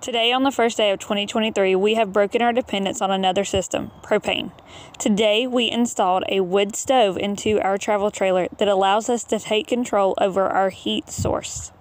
Today, on the first day of 2023, we have broken our dependence on another system, propane. Today, we installed a wood stove into our travel trailer that allows us to take control over our heat source.